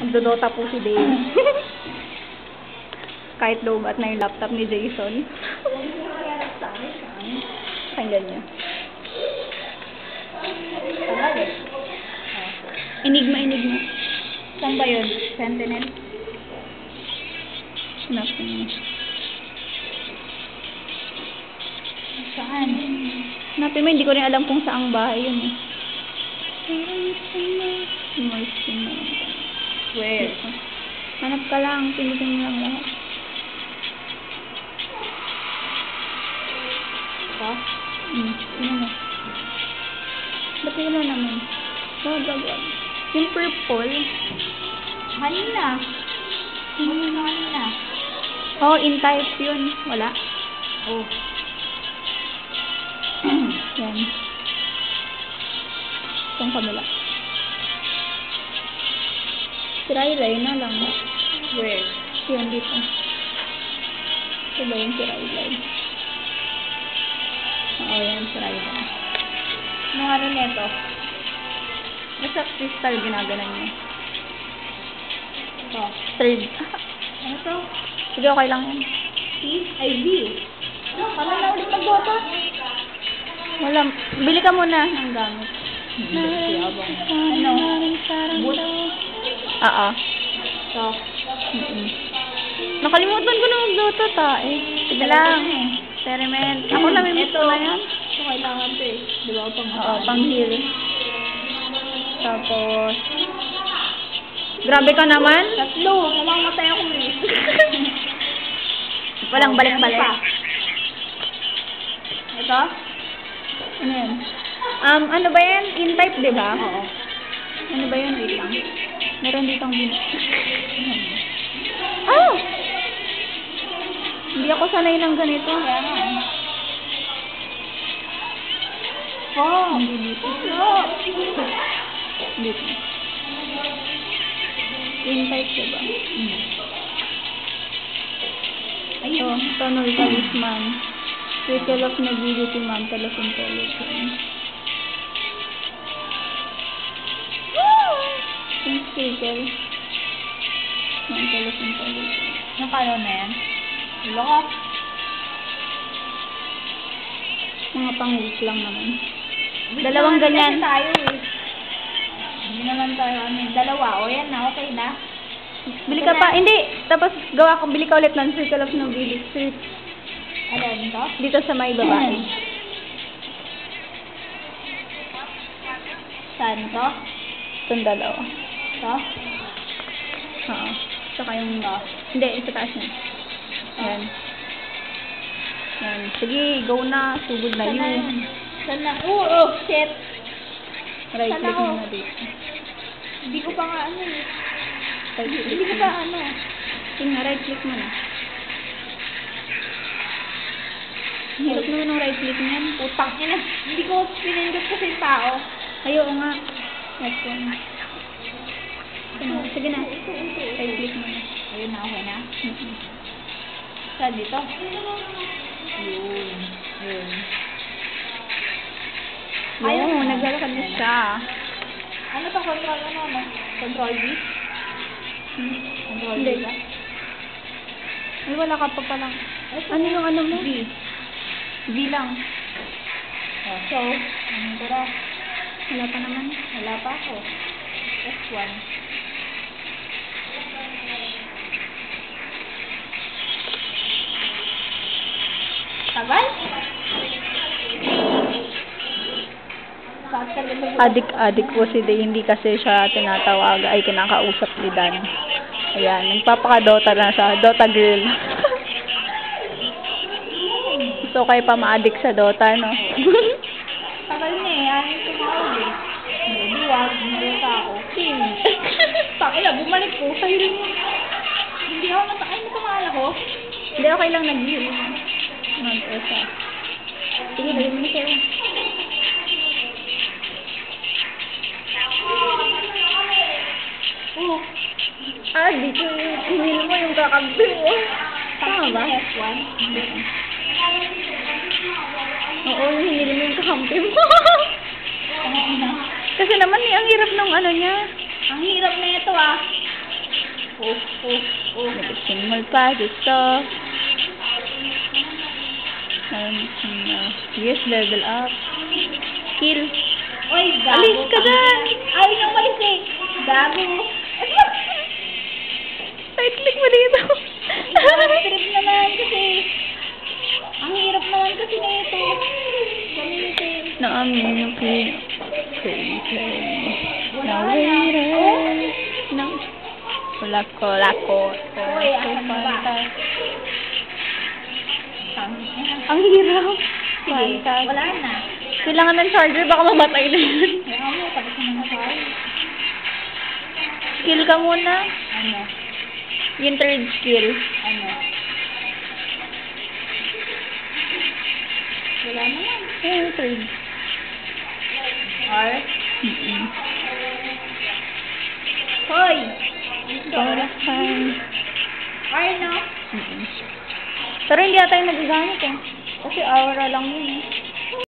Nagdodota po si Dave. Kahit lobat na yung laptop ni Jason. Pakinggan niyo. Enigma, enigma. Saan ba yun? Sentinel? Niyo. Saan? Hanapin mo, hindi ko rin alam kung saang bahay yun eh. Mercy mo. Where? Hanap ka lang, pinutin mo lang lahat. Ito? Hmm, ano mo? Ba't yun na naman? Wag, wag, wag. Yung purple. Kanina. Ano na kanina? Oh, in type yun. Wala. Oh. Yan. Itong kabila. Riley na lang. Where? Yun dito. Ito ba yung Riley? Oo, yan si Riley. Ano neto? Basta crystal ginaganan niya. Ito. Third. Ano to? Sige, okay lang yan. C? Ay, B. Ano? Kami na ulit magbota? Wala. Bili ka muna ng gamit. Ano? Boot? Oo. Ito. Mm-mm. Nakalimutan ko na mag-dota ta eh. Sige lang. Experiment. Ako namimiss Ito. ko na yan. Ito kailangan to eh. Di ba? Pang Oo, pang heal. Tapos, grabe ka naman. Tatlo. Mamamatay ako eh. Walang balik-balik. pa. Ito? Ano yan? Um, ano ba yan? In-type, di ba? Oo. Ano ba yun? Wait lang. Meron dito ang bin... Oh! Hindi ako sanay ng ganito. Eh. Oh! Hindi dito. Dito. In-type, di ba? Ito, tunnel talisman. Circle of Nobility Mantle of Intelligence. Yung circle. Mantle of Intelligence. Nakano na yan? Loko. Mga pang-week lang naman. Wait Dalawang naman ganyan. tayo eh. Hindi naman tayo ano. eh. Dalawa. O yan na. Okay na. Bili ka pa. Hindi. Tapos gawa ko, bili ka ulit ng Circle of Nobility. Cir- Ano dito? Dito sa may babae. Saan to? Itong dalawa. To? Oo. Saka yung... Hindi, sa taas niya. Ayan. Yan. Sige, go na. Sugod na na yun. yun? Saan na? Oh, oh, shit. Right click mo na dito. Hindi ko pa nga ano eh. Right click Hindi ko pa ano. Nga, right click mo na. Hirap naman ng right click niyan. Putang ina. Hindi ko pinindot kasi yung tao. Ay, oo nga. Next one. Sige na. Sige na. Right click mo na. Ayun na, okay na. Saan dito? Yun. Yun. Ayun Ayun, na. naglalakad na siya. Ano to? Control ano? ano? Control? Hmm. Control ba? Ay, wala ka pa palang. Ano yung ano mo? V. V lang. Oh, so, ano tara? Wala pa naman. Wala pa ako. S1. Adik-adik po si Day, hindi kasi siya tinatawag, ay kinakausap ni Dan. Ayan, nagpapaka-Dota na siya, Dota girl. so, kayo pa ma-addict sa Dota, no? Tagal na eh. Ayaw tumawag eh. Hindi, wag. Hindi ka ako. Sin. Pakila, bumalik po. Kayo rin. Hindi ako nata... Ay, natamahal ako. Hindi, okay lang nag-heal. Mag-esa. Sige, dali mo na Ah, dito yung heal mo yung kakampi mo. Tama ba? S1? Oo, yung hinili mo yung kakampi mo. Kasi naman, eh, ang hirap nung ano niya. Ang hirap na ito ah. oh, oh, oh. Nag-sing pa gusto. Um, uh, yes, level up. Skill. Oy, gago. Alis ka dyan! Ay, nang malis eh. Gago. Click mo dito. Trip naman kasi. Ang hirap naman kasi na ito. Gamitin. Naamin yung kay... Kay... Kay... Wala Na na. waited. No. Wala ko, wala ko. Uy, asan mo ba? Ang hirap. Sige, wala na. Kailangan ng charger, baka mamatay na yun. Kaya mo, tapos na. Skill ka muna. Ano? Yung third skill. Ano? Wala naman. Eh, yung third. R? Mm-mm. Hoy! Para fine. R, no? Mm-mm. Pero hindi ata yung nagagamit eh. Kasi aura lang yun eh.